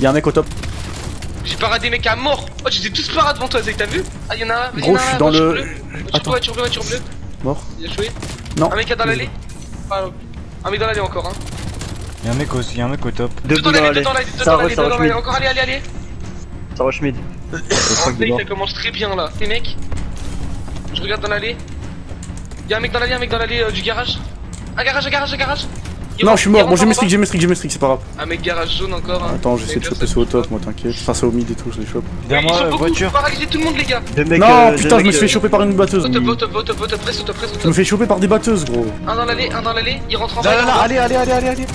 Y'a un mec au top. J'ai parade des mecs à mort. Oh, j'étais tous parade devant toi, Zek, t'as vu Ah, y'en a un. Gros, je suis dans voiture le-. Voiture Attends. bleue, voiture bleue, voiture bleue. Mort. Il a joué. Non. Un mec dans l'allée. Ah, Un mec dans l'allée encore, hein. Y'a un mec au, y'a un mec au top. Deux dans l'allée, deux l'allée. dans l'allée, deux dans l'allée, deux dans l'allée. Encore, allez, allez, allez. Ça rush mid. Truc Zek, dedans. ça commence très bien là. Les mecs. Je regarde dans l'allée. Y'a un mec dans l'allée, un mec dans l'allée euh, du garage. Un garage, un garage, un garage. Non, je suis mort. Bon, j'ai mes streaks, j'ai mes streaks, j'ai mes streaks, c'est pas grave. Un mec garage jaune encore. hein. Attends, j'essaie de choper ceux au top, moi, t'inquiète. Enfin, c'est au mid et tout, je les chope. Derrière moi, voiture. Tout le monde, les gars. Non, euh, putain, je me suis fait euh, choper par une batteuse. Au top, au top, au top, au top, presse, au top, presse, au Je me fais choper par des batteuses, gros. Un dans l'allée, un dans l'allée. Il rentre en bas. Bas. allez, allez, allez, allez, allez.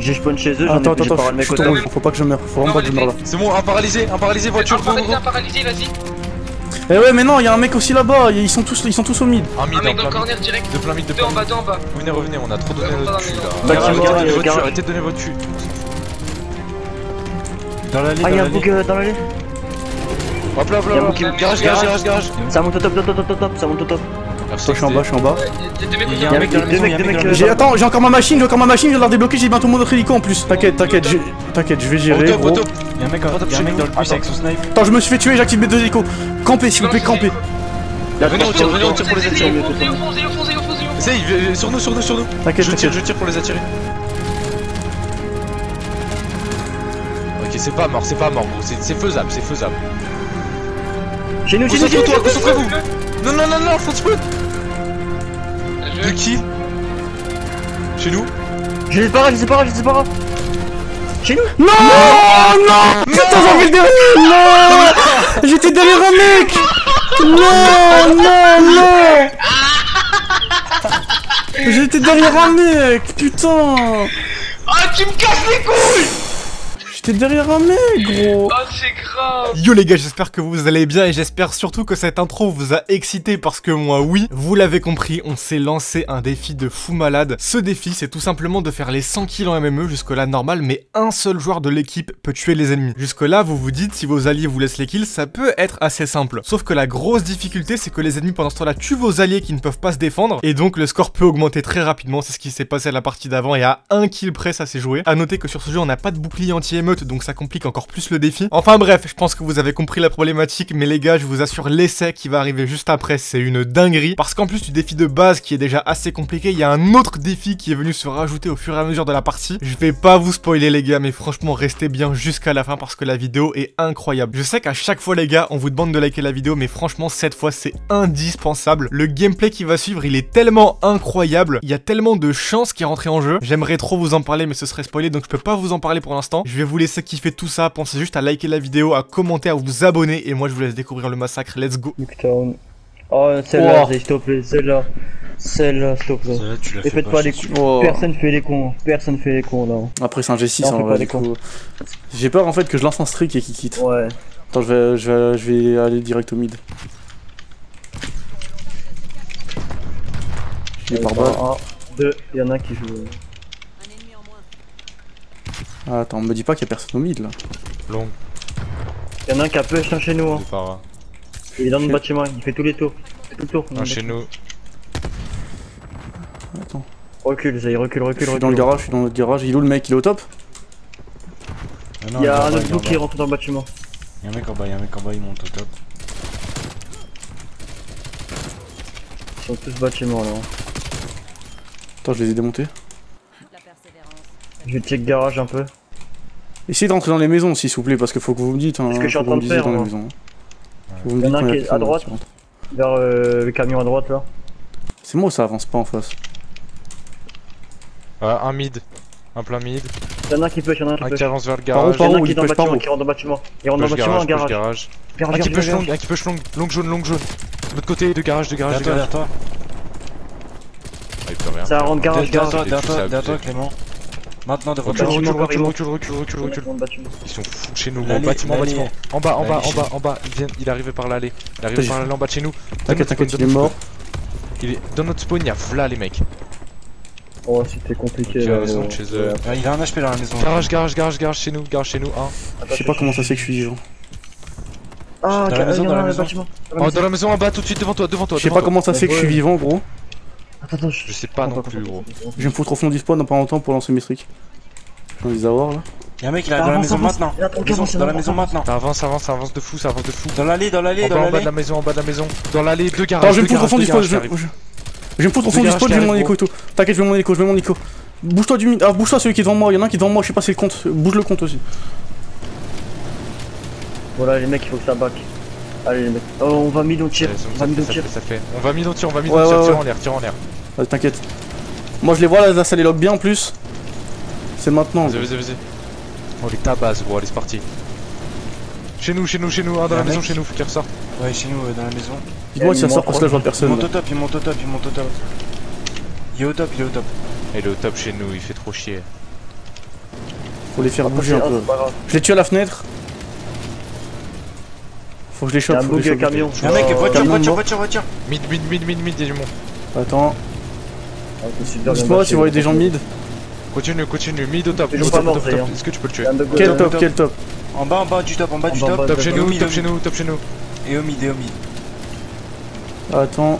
J'ai spawn chez eux, j'en Attends, ai attends, attends, je mec suis trop faut pas que je meure. Faut vraiment pas que je meure là. C'est bon, un paralysé, un paralysé, voiture, un paralysé, vas-y. Eh ouais, mais non, y'a un mec aussi là-bas. Ils sont tous, ils sont tous au mid. Un mid, Un en mec dans le plein corner direct. De plein mid, de Deux en plein bas, mid. deux en bas. Revenez, revenez, on a trop donné notre dans cul là. Arrêtez de donner votre cul, arrêtez de donner votre cul. Dans l'allée, Ah, dans y'a un l'allée. bug euh, dans l'allée. Hop là, hop là, Y'a hop Garage, garage, garage, garage. Ça monte au top, top, top, top, top, top, ça monte au top. Merci, Attends, je suis en bas, je suis en bas. Il y a un mec dans la J'ai, attends, j'ai encore ma machine, j'ai encore ma machine, je viens de la débloquer, j'ai bientôt mon autre hélico en plus. T'inquiète, t'inquiète, je... t'inquiète, je vais gérer, top, au gros. top. Il y a un mec, dans le bus avec son snipe. Attends, je me suis fait tuer, j'active mes deux hélicos. Campez, s'il vous plaît, campez. Venez, on tire, venez, on tire pour les attirer. Essaye, euh, sur nous, sur nous, sur nous. T'inquiète, Je tire, je tire pour les attirer. Ok, c'est pas mort, c'est pas mort, c'est faisable, c'est faisable. Chez nous, chez nous. Concentre-toi, concentrez-vous. Non, non, non, non, se Je De qui? Chez nous? Je les pas, je les pas, je les pas. Chez nous? Non, non, putain, j'en ai le dernier, non. J'étais derrière un mec. Non, non, non. J'étais derrière un mec, putain. Ah, tu me casses les couilles J'étais derrière un mec, gros Ah, c'est grave Yo les gars, j'espère que vous allez bien et j'espère surtout que cette intro vous a excité parce que moi oui, vous l'avez compris, on s'est lancé un défi de fou malade. Ce défi c'est tout simplement de faire les 100 kills en MME jusque là normal mais un seul joueur de l'équipe peut tuer les ennemis. Jusque là vous vous dites si vos alliés vous laissent les kills ça peut être assez simple. Sauf que la grosse difficulté c'est que les ennemis pendant ce temps là tuent vos alliés qui ne peuvent pas se défendre et donc le score peut augmenter très rapidement, c'est ce qui s'est passé à la partie d'avant et à un kill près ça s'est joué. A noter que sur ce jeu on n'a pas de bouclier donc ça complique encore plus le défi. Enfin bref, je pense que vous avez compris la problématique, mais les gars, je vous assure, l'essai qui va arriver juste après, c'est une dinguerie. Parce qu'en plus du défi de base qui est déjà assez compliqué, il y a un autre défi qui est venu se rajouter au fur et à mesure de la partie. Je vais pas vous spoiler les gars, mais franchement, restez bien jusqu'à la fin parce que la vidéo est incroyable. Je sais qu'à chaque fois les gars, on vous demande de liker la vidéo, mais franchement, cette fois, c'est indispensable. Le gameplay qui va suivre, il est tellement incroyable. Il y a tellement de chances qui est en jeu. J'aimerais trop vous en parler, mais ce serait spoilé, donc je peux pas vous en parler pour l'instant. Je vais vous laisser kiffer tout ça. Pensez juste à liker la vidéo, à commenter, à vous abonner, et moi je vous laisse découvrir le massacre. Let's go. Nuketown. Oh, celle-là, Oh. s'il te plaît, celle-là. Celle-là, s'il te plaît. Celle-là, tu l'as Et fait faites pas les. Oh. Personne fait les cons. Personne fait les cons là. Après, c'est un G6, Non, en vrai. J'ai peur en fait que je lance un streak et qu'il quitte. Ouais. Attends, je vais, je, vais, je vais aller direct au mid. Par balle. Un, deux, il y en a qui joue. Ah, attends, me dis pas qu'il y a personne au mid là. Long, Il y en a un qui a push un chez nous. Hein. Il est dans le bâtiment, il fait tous les tours. Il fait tout le tour. Un chez nous. Attends. Recule, Zay, recule, recule, Je suis recule. dans le garage, je suis dans notre garage. Il est où le mec? Il est au top? Ah non, Il y a un autre bout qui rentre dans le bâtiment. Il y a un mec en bas, il y a un mec en bas, il monte au top. Ils sont tous bâtiments là. Attends, je les ai démontés. Je vais check garage un peu. Essayez de rentrer dans les maisons s'il vous plaît, parce qu'il faut que vous me dites. Hein, ce que je suis en train de faire, dans les maisons. Vous me Il y en dites a un qui est à droite. Vers euh, le camion à droite là. C'est moi, ça avance pas en face. Euh, un mid. Un plein mid. Il y en a un qui push, il y en a un qui Un push. qui avance vers le Par où, garage. Il y en a par un où qui est Il dans le push par bâtiment, où qui rentre dans le bâtiment. Il rentre dans le bâtiment, un garage, Un qui push long, un qui push long. Long jaune, long jaune. De l'autre côté, de garage, de garage, de Derrière toi, garage. derrière toi. Ah, il peut rien. Ça rentre garage, Derrière garage. toi, derrière toi, derrière toi, Clément. Maintenant, devant Recule. Ils sont fous chez nous. L'allée, Bâtiment, bâtiment. En bas, en bas, en bas, en bas. Il vient, il est arrivé par l'allée. Il est arrivé par l'allée en bas de chez nous. T'inquiète, t'inquiète, il est mort. Il est dans notre spawn, il y a là les mecs. Oh, c'était compliqué. Chez eux. Ah, Il a un HP dans la maison. Garage, garage, garage, garage chez nous, garage chez nous. Un. Je sais pas comment ça se fait que je suis vivant. Ah, Dans la il maison, en dans la le maison. Oh, dans la maison en bas, tout de suite devant toi, devant toi. Je sais pas comment ça se fait que je suis vivant, gros. Attends, je... je sais pas non plus, gros. Je vais me foutre au fond du spawn dans pas longtemps pour lancer mes trucs. J'en ai des avoir là. Y'a un mec, il est dans la maison maintenant. Dans la maison maintenant. Avance, avance, avance de fou, ça avance de fou. Dans l'allée, dans l'allée, dans l'allée. En bas de la maison, en bas de la maison. Dans l'allée, deux garages. Attends, je vais me foutre au fond du spawn. Je vais me foutre au fond du spawn, je vais mon écho et tout. T'inquiète, je vais mon écho je vais mon hélico. Bouge-toi du mid. Ah, bouge-toi celui qui est devant moi. Y'en a un qui est devant moi, je sais pas c'est le compte. Bouge le compte aussi. Voilà, les mecs, il faut que ça back. Allez les mecs, oh, on va mid on tire, on va mid on tire. Ça fait, On va mid on tire, on va mid on tire, tire en l'air, tire en l'air. Vas-y t'inquiète. Moi je les vois là, ça les log bien en plus. C'est maintenant. Vas-y, vas-y, vas-y. On les tabasse gros, allez c'est parti. Chez nous, chez nous, chez nous, hein, dans la maison, chez nous, faut qu'il ressorte. Ouais, chez nous, dans la maison. Dis-moi eh, si ça sort parce que là je vois personne. Il monte au top, il monte au top, il monte au top. Il est au top, il est au top. Il est au top chez nous, il fait trop chier. Faut les faire bouger un peu. Je les tue à la fenêtre. Faut que je les chope. Un camion. Mec, voiture, voiture, voiture, voiture. Mid, mid, mid, mid, mid, il monde. Attends. Dis-moi si vous voyez des gens mid. Continue, continue, mid au top. Est-ce que tu peux le tuer Quel top, quel top En bas, en bas du top, en bas du top. Top chez nous, top chez nous, top chez nous. Et au mid, et au mid. Attends.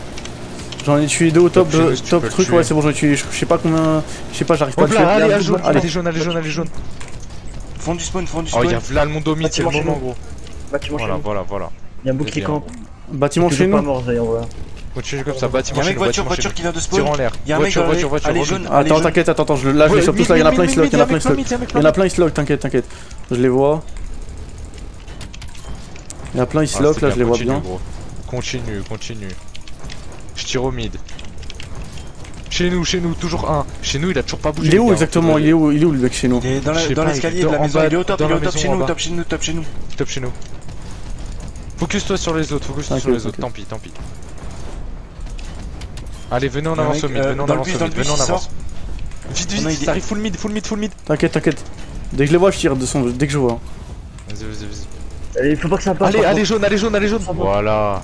J'en ai tué deux au top, top, euh, top truc, ouais c'est bon j'en ai tué, je sais pas combien, je sais pas j'arrive pas à le tuer. Allez, allez, jaune, allez, jaune, allez, jaune, allez, jaune. Fond du spawn, fond du oh, spawn. Oh y'a là le monde au mid, c'est le moment gros. Voilà. Voilà, voilà. Il y a un bouclier camp. Bâtiment chez nous. Pas mort. Continue comme ça, bâtiment chez nous. Voiture, voiture qui vient de spawn. Tire en l'air. Voiture, voiture, voiture. Attends, t'inquiète, attends, attends, là, je les sauve tous là. Il y en a plein, ils se Il y en a plein, ils se Il y en a plein, ils t'inquiète, t'inquiète. Je les vois. Il y en a plein, ils se là, je les vois bien. Continue, continue. Je tire au mid. Chez nous, chez nous, toujours un. Chez nous, il a toujours pas bougé. Il est où exactement Il est où Il est où le mec chez nous Il est dans l'escalier de la maison. Il est au top, il est au top chez nous, top chez nous, top chez nous. Top chez nous. Focus-toi sur les autres, focus-toi sur les autres, tant pis, tant pis. Allez, venez en avance au mid, venez en avance au mid, venez en avance. Vite, vite, vite, t'arrives full mid, full mid, full mid. T'inquiète, t'inquiète. Dès que je les vois, je tire de son, dès que je vois. Vas-y, vas-y, vas-y. Allez, faut pas que ça parte. Allez, allez, jaune, allez, jaune, allez, jaune. Voilà.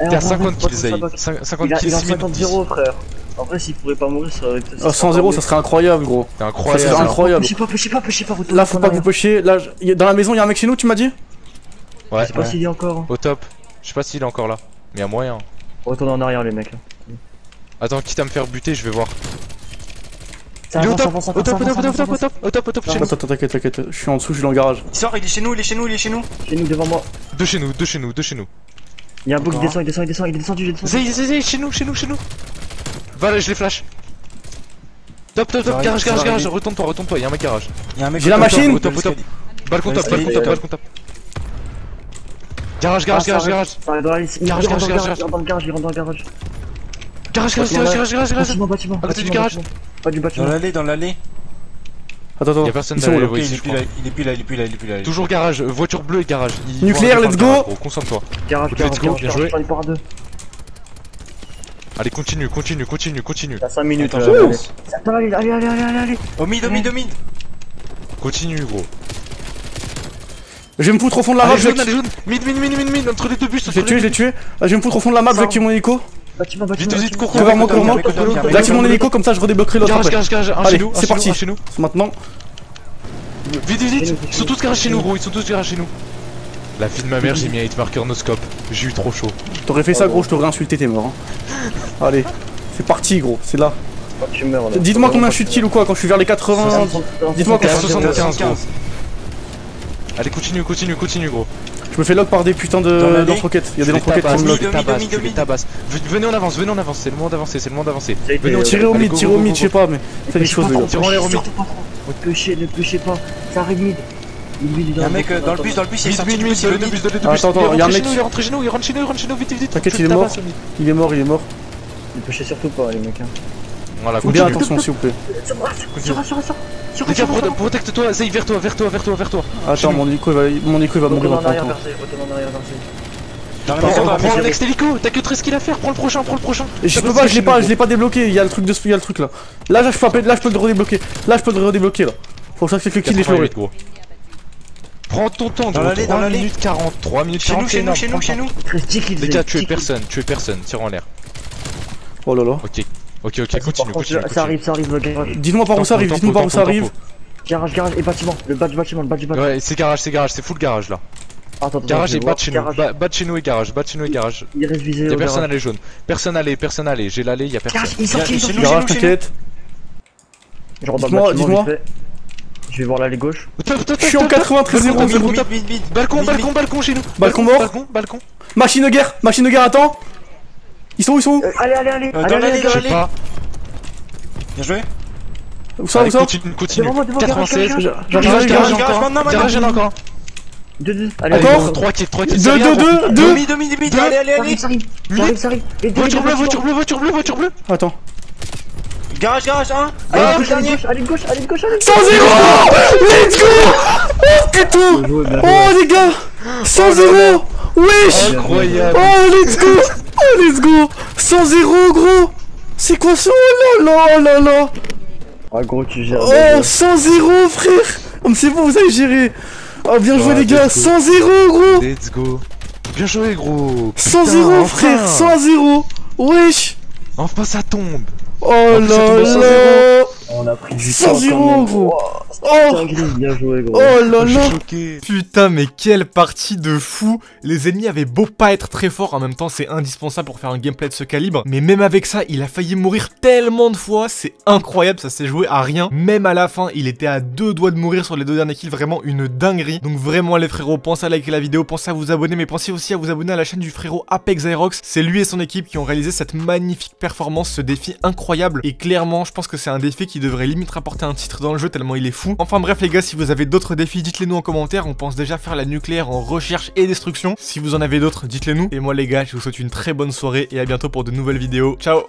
Eh, T'es à 50 kills, Aïe. 50 kills, 6 0 frère. En vrai, s'il pourrait pas mourir, ça aurait peut-être. Ah, 100-0, ça serait incroyable, gros. C'est incroyable. Ça serait incroyable. Pushez pas, pushez pas, pas. Là, faut pas que vous pushiez. Là, dans la maison, y'a un mec chez nous, tu m'as dit? Ouais. Je sais pas s'il est encore. Au top. Je sais pas s'il est encore là. Mais il y a moyen. Retourne en arrière, les mecs. Là. Attends, quitte à me faire buter, je vais voir. Il est au top, au top, au top, au top, au top, au top, au top, chez nous. Attends, t'inquiète, je suis en dessous, je suis dans le garage. Il sort, il est chez nous, il est chez nous, il est chez nous. Chez nous, devant moi. De chez nous, de chez nous, de chez nous. Il y a un bug, il descend, il descend, il descend, il est descendu, il est. Zé, zé, chez nous, chez nous, chez nous. Va là, je les flash. Top, top, top, garage, garage, garage, retourne-toi, retourne-toi, il y a un mec garage. J'ai la machine Au top, au top. Balcon top, balcon top, euh, balcon top. Garage, garage, ah, garage, garage. Garage, garage, garage, garage. Rentre dans le garage, il rentre dans le garage. Garage, garage, garage, garage, garage. Bâtiment, bâtiment. À côté du garage. Pas du bâtiment. Dans l'allée, dans l'allée. Attends, attends. Hein. Il est plus là, il est plus là, il est plus là. Toujours garage, voiture bleue et garage. Nucléaire, let's go. Concentre-toi. Garage, let's go. Bien joué. Allez, continue, continue, continue, continue. T'as 5 minutes, hein, Allez, allez, allez, allez, allez. Au mid, au mid, au mid. Continue, gros. Je vais me foutre au fond de la map, je Mid, mid, mid, mid, mid, entre les deux bus. Je tué, je l'ai tué. Ah, je vais me foutre au fond de la map, je vais mon hélico. Vite, vite, cours, cours. J'active mon hélico, comme ça je redébloquerai l'autre. Allez, c'est parti. Chez nous. Maintenant. Vite, vite, vite. Ils sont tous garage chez nous, gros. Ils sont tous garage chez nous. La vie de ma mère, j'ai mis un hitmarker no scope. J'ai eu trop chaud. T'aurais fait ça, gros, je t'aurais insulté, t'es mort. Hein. Allez, c'est parti, gros, c'est là. Dites-moi combien je suis de kill ou quoi quand je suis vers les 80. Dites-moi quand je 75. Allez, continue, continue, continue, gros. Je me fais lock par des putains de lance-roquettes. Il y a des lance-roquettes qui me lock. Venez en avance, venez en avance, c'est le moment d'avancer, c'est le moment d'avancer. Venez tirez au mid, tirez au mid, je sais pas, mais faites des choses, les gars. Ne pêchez, ne pêchez pas, ça arrive mid. Y'a un mec euh, dans le bus, dans le bus, il est sorti bus, Il chez nous, il rentre chez il chez nous, vite, vite. T'inquiète, il est mort. Il est mort, il est mort. Ne pêchez surtout pas, les mecs. Voilà, continue. Bien attention, s'il vous plaît. Les gars, protecte-toi, Zay, vers toi, vers toi, vers toi, vers toi. Attends, mon hélico il va, mon hélico, il va mourir en arrière. Prends le next hélico, t'as que 13 kills à faire, prends le prochain, prends le prochain. Je peux pas, je l'ai pas, je l'ai pas débloqué, il y a le truc de il y a le truc là. Là, je peux là je peux le redébloquer. Là, je peux le redébloquer là. Faut que je fasse le kill et je Prends ton temps, dans l'allée, dans l'allée. 3 minutes 40, 3 Chez nous, chez nous, chez nous, chez nous. Les gars, tuez personne, tuez personne, tire en l'air. Oh là là. Ok, ok, continue, Ça arrive, ça arrive, garage. Dites-moi par où ça arrive, dites-moi par où ça arrive. Garage, garage et bâtiment, le bas du bâtiment, le bas du bâtiment. Ouais, c'est garage, c'est garage, c'est full garage là. Attends, garage et bas de chez nous, bas de chez nous et garage, bas de chez nous et garage. Il reste visé. Y'a personne à jaune. Personne allé, personne allé, j'ai l'allée, y'a personne. Garage, il sort, il sort, Garage, t'inquiète. Dites-moi, dis-moi Je vais voir l'allée gauche. Je suis en 93 0 Balcon, balcon, balcon chez nous. Balcon mort. Balcon, balcon. Machine de guerre, machine de guerre, attends. Ils sont où, ils sont où Euh, allez, allez, allez. Euh, allez, dans allez, dans l'allée. Bien joué. Où ça, où Allez, ça continue, continue. Devant moi, devant, garage, 96. garage, J'arrive, Garage, garage, garage, encore. maintenant, maintenant. Garage, il y en a encore. Deux, deux. Allez, Allez, Encore bon, 3 kills, 3 kills. 2, c'est rien, 2, bon. 2, 2 Demi, demi, demi. Deux. Allez, allez, allez. ça arrive. Ça arrive, Voiture bleue, deux, voiture bleue, voiture bleue, voiture bleue. Attends. Garage, garage, 1. Allez, Ah, de gauche, allez, de gauche, allez, de gauche, allez, de gauche, allez. 100 0 Let's go Oh putain. Oh les gars 100 0 Wesh Incroyable. Oh let's go Oh let's go 100 0 gros C'est quoi ça? Oh là là là là Ah, gros, tu gères. Oh joué. 100 0 frère Oh mais c'est bon vous avez géré Oh bien joué Ouais, les gars let's go. 100 0 gros Let's go. Bien joué, gros. 100 Putain, 0 enfin. frère 100 0 Wesh Enfin, ça tombe. Oh là tombe à 100 là On a pris du 100 temps. zéro, quand même. gros. Wow, Oh dinguerie, bien joué, gros. Oh là là. Putain, mais quelle partie de fou Les ennemis avaient beau pas être très forts, en même temps c'est indispensable pour faire un gameplay de ce calibre, mais même avec ça, il a failli mourir tellement de fois, c'est incroyable, ça s'est joué à rien. Même à la fin, il était à deux doigts de mourir sur les deux derniers kills, vraiment une dinguerie. Donc vraiment les frérots, pensez à liker la vidéo, pensez à vous abonner, mais pensez aussi à vous abonner à la chaîne du frérot Apex Aerox. C'est lui et son équipe qui ont réalisé cette magnifique performance, ce défi incroyable. Et clairement, je pense que c'est un défi qui devrait limite rapporter un titre dans le jeu tellement il est Enfin bref les gars, si vous avez d'autres défis, dites-les nous en commentaire. On pense déjà faire la nucléaire en recherche et destruction. Si vous en avez d'autres, dites-les nous. Et moi les gars, je vous souhaite une très bonne soirée et à bientôt pour de nouvelles vidéos. Ciao